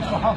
好